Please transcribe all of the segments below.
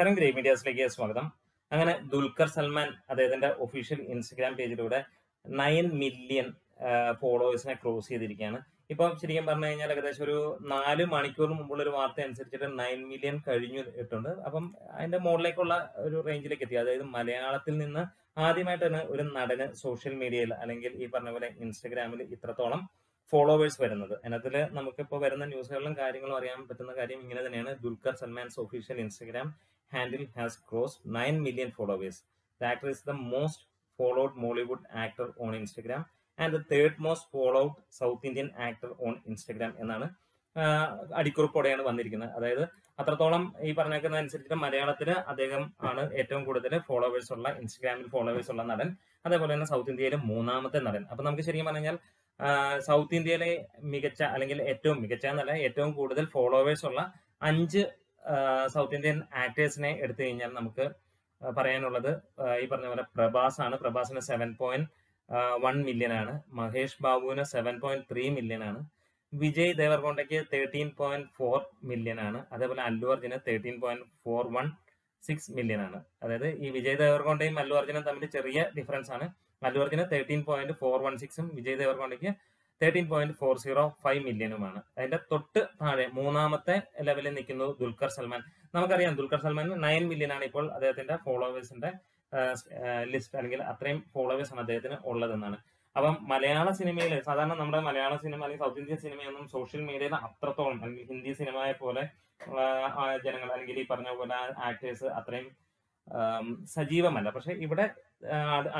നമസ്കാരം. ഗ്രേ മീഡിയാസിലേക്ക് സ്വാഗതം. അങ്ങനെ ദുൽഖർ സൽമാൻ അദ്ദേഹത്തിന്റെ ഒഫീഷ്യൽ ഇൻസ്റ്റഗ്രാം പേജിലൂടെ നയൻ മില്യൺ ഫോളോവേഴ്സിനെ ക്രോസ് ചെയ്തിരിക്കുകയാണ്. ഇപ്പം ശരിക്കും പറഞ്ഞു കഴിഞ്ഞാൽ ഏകദേശം ഒരു നാല് മണിക്കൂർ മുമ്പുള്ള ഒരു വാർത്ത അനുസരിച്ചിട്ട് നയൻ മില്യൺ കഴിഞ്ഞു ഇട്ടുണ്ട്. അപ്പം അതിന്റെ മുകളിലേക്കുള്ള ഒരു റേഞ്ചിലേക്ക് എത്തി. അതായത് മലയാളത്തിൽ നിന്ന് ആദ്യമായിട്ടാണ് ഒരു നടന് സോഷ്യൽ മീഡിയയിൽ അല്ലെങ്കിൽ ഈ പറഞ്ഞ പോലെ ഇൻസ്റ്റഗ്രാമിൽ ഇത്രത്തോളം ഫോളോവേഴ്സ് വരുന്നത്. അതിനകത്തിൽ നമുക്കിപ്പോൾ വരുന്ന ന്യൂസുകളിലും കാര്യങ്ങളും അറിയാൻ പറ്റുന്ന കാര്യം ഇങ്ങനെ തന്നെയാണ്. Dulquer Salmaan's official Instagram handle has cross nine million followers the actor is the most followed Mollywood actor on Instagram and the third most followed South Indian actor on Instagram എന്നാണ് അടിക്കുറിപ്പോടെയാണ് വന്നിരിക്കുന്നത്. അതായത് അത്രത്തോളം ഈ പറഞ്ഞേക്കുന്ന അനുസരിച്ചിട്ട് മലയാളത്തിൽ അദ്ദേഹം ആണ് ഏറ്റവും കൂടുതൽ ഫോളോവേഴ്സ് ഉള്ള ഇൻസ്റ്റഗ്രാമിൽ ഫോളോവേഴ്സ് ഉള്ള നടൻ. അതേപോലെ തന്നെ സൗത്ത് ഇന്ത്യയിലെ മൂന്നാമത്തെ നടൻ. അപ്പൊ നമുക്ക് ശരിക്കും പറഞ്ഞാൽ സൗത്ത് ഇന്ത്യയിലെ മികച്ച അല്ലെങ്കിൽ ഏറ്റവും മികച്ച എന്നല്ല ഏറ്റവും കൂടുതൽ ഫോളോവേഴ്സ് ഉള്ള അഞ്ച് സൗത്ത് ഇന്ത്യൻ ആക്ടേഴ്സിനെ എടുത്തു കഴിഞ്ഞാൽ നമുക്ക് പറയാനുള്ളത് ഈ പറഞ്ഞ പോലെ പ്രഭാസ് ആണ് പ്രഭാസിന് സെവൻ പോയിന്റ് വൺ മില്യൺ ആണ്. മഹേഷ് ബാബുവിന് സെവൻ പോയിന്റ് ത്രീ മില്യൺ ആണ്. വിജയ് ദേവർകൊണ്ടയ്ക്ക് തേർട്ടീൻ പോയിന്റ് ഫോർ മില്യൺ ആണ്. അതേപോലെ അല്ലു അർജുന് thirteen point four one six million ആണ്. അതായത് ഈ വിജയ് ദേവർകൊണ്ടയും അല്ലു അർജുനും തമ്മിൽ ചെറിയ ഡിഫറൻസ് ആണ്. അല്ലു അർജുന് തേർട്ടീൻ പോയിന്റ് ഫോർ വൺ സിക്സും Vijay ദേവർകൊണ്ടയ്ക്ക് thirteen point four zero five മില്യനുമാണ് അതിന്റെ തൊട്ട് താഴെ മൂന്നാമത്തെ ലെവലിൽ നിൽക്കുന്നത് ദുൽഖർ സൽമാൻ. നമുക്കറിയാം ദുൽഖർ സൽമാൻ നയൻ മില്യൺ ആണ് ഇപ്പോൾ അദ്ദേഹത്തിന്റെ ഫോളോവേഴ്സിന്റെ ലിസ്റ്റ് അല്ലെങ്കിൽ അത്രയും ഫോളോവേഴ്സ് ആണ് അദ്ദേഹത്തിന് ഉള്ളതെന്നാണ്. അപ്പം മലയാള സിനിമയിൽ സാധാരണ നമ്മുടെ മലയാള സിനിമ അല്ലെങ്കിൽ സൗത്ത് ഇന്ത്യൻ സിനിമയൊന്നും സോഷ്യൽ മീഡിയയിൽ അത്രത്തോളം അല്ലെങ്കിൽ ഹിന്ദി സിനിമയെ പോലെ ജനങ്ങൾ അല്ലെങ്കിൽ ഈ പറഞ്ഞ പോലെ ആക്ടേഴ്സ് അത്രയും സജീവമല്ല. പക്ഷെ ഇവിടെ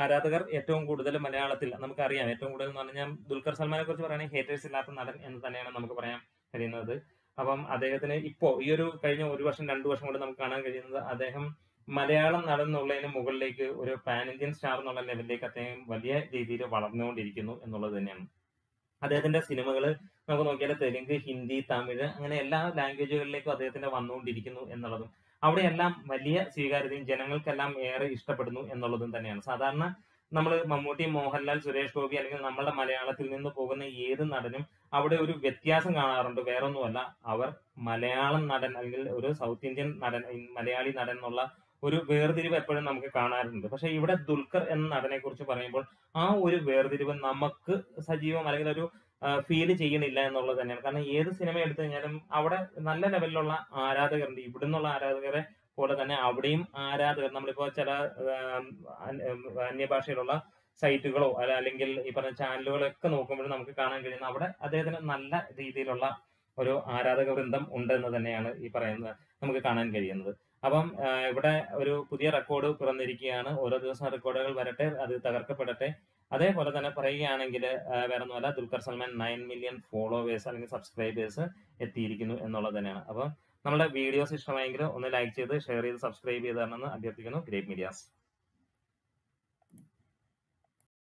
ആരാധകർ ഏറ്റവും കൂടുതൽ മലയാളത്തിൽ നമുക്കറിയാം. ഏറ്റവും കൂടുതൽ എന്ന് പറഞ്ഞാൽ ദുൽഖർ സൽമാനെ കുറിച്ച് പറയുകയാണെങ്കിൽ ഹേറ്റേഴ്സ് ഇല്ലാത്ത നടൻ എന്ന് തന്നെയാണ് നമുക്ക് പറയാൻ കഴിയുന്നത്. അപ്പം അദ്ദേഹത്തിന് ഇപ്പോ ഈ ഒരു കഴിഞ്ഞ ഒരു വർഷം രണ്ടു വർഷം കൊണ്ട് നമുക്ക് കാണാൻ കഴിയുന്നത് അദ്ദേഹം മലയാളം നടൻ എന്നുള്ളതിന് മുകളിലേക്ക് ഒരു പാൻ ഇന്ത്യൻ സ്റ്റാർ എന്നുള്ള ലെവലിലേക്ക് അദ്ദേഹം വലിയ രീതിയിൽ വളർന്നുകൊണ്ടിരിക്കുന്നു എന്നുള്ളത് തന്നെയാണ്. അദ്ദേഹത്തിന്റെ സിനിമകൾ നമുക്ക് നോക്കിയാൽ തെലുങ്ക് ഹിന്ദി തമിഴ് അങ്ങനെ എല്ലാ ലാംഗ്വേജുകളിലേക്കും അദ്ദേഹത്തിന്റെ വന്നുകൊണ്ടിരിക്കുന്നു എന്നുള്ളതും. അവിടെയെല്ലാം വലിയ സ്വീകാര്യതയും ജനങ്ങൾക്കെല്ലാം ഏറെ ഇഷ്ടപ്പെടുന്നു എന്നുള്ളതും തന്നെയാണ്. സാധാരണ നമ്മൾ മമ്മൂട്ടി മോഹൻലാൽ സുരേഷ് ഗോപി അല്ലെങ്കിൽ നമ്മുടെ മലയാളത്തിൽ നിന്ന് പോകുന്ന ഏത് നടനും അവിടെ ഒരു വ്യത്യാസം കാണാറുണ്ട്. വേറൊന്നുമല്ല അവർ മലയാളം നടൻ അല്ലെങ്കിൽ ഒരു സൗത്ത് ഇന്ത്യൻ നടൻ മലയാളി നടൻ എന്നുള്ള ഒരു വേർതിരിവ് എപ്പോഴും നമുക്ക് കാണാറുണ്ട്. പക്ഷെ ഇവിടെ ദുൽഖർ എന്ന നടനെ കുറിച്ച് പറയുമ്പോൾ ആ ഒരു വേർതിരിവ് നമുക്ക് സജീവം അല്ലെങ്കിൽ ഒരു ഫീൽ ചെയ്യണില്ല എന്നുള്ളത് തന്നെയാണ്. കാരണം ഏത് സിനിമ എടുത്തു കഴിഞ്ഞാലും അവിടെ നല്ല ലെവലിലുള്ള ആരാധകരുണ്ട്. ഇവിടെ നിന്നുള്ള ആരാധകരെ പോലെ തന്നെ അവിടെയും ആരാധകർ നമ്മളിപ്പോ ചില അന്യഭാഷയിലുള്ള സൈറ്റുകളോ അല്ല അല്ലെങ്കിൽ ഈ പറഞ്ഞ ചാനലുകളൊക്കെ നോക്കുമ്പോൾ നമുക്ക് കാണാൻ കഴിയുന്ന അവിടെ അദ്ദേഹത്തിന് നല്ല രീതിയിലുള്ള ഒരു ആരാധക വൃന്ദം ഉണ്ടെന്ന് തന്നെയാണ് ഈ പറയുന്നത് നമുക്ക് കാണാൻ കഴിയുന്നത്. അപ്പം ഇവിടെ ഒരു പുതിയ റെക്കോർഡ് പിറന്നിരിക്കുകയാണ്. ഓരോ ദിവസം റെക്കോർഡുകൾ വരട്ടെ അത് തകർക്കപ്പെടട്ടെ. അതേപോലെ തന്നെ പറയുകയാണെങ്കിൽ വേറെ ഒന്നുമല്ല Dulquer Salmaan nine million followers അല്ലെങ്കിൽ സബ്സ്ക്രൈബേഴ്സ് എത്തിയിരിക്കുന്നു എന്നുള്ളത് തന്നെയാണ്. അപ്പൊ നമ്മുടെ വീഡിയോസ് ഇഷ്ടമായെങ്കിൽ ഒന്ന് ലൈക്ക് ചെയ്ത് ഷെയർ ചെയ്ത് സബ്സ്ക്രൈബ് ചെയ്ത് തരണമെന്ന് അഭ്യർത്ഥിക്കുന്നു. Great medias